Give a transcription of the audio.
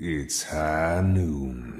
It's high noon.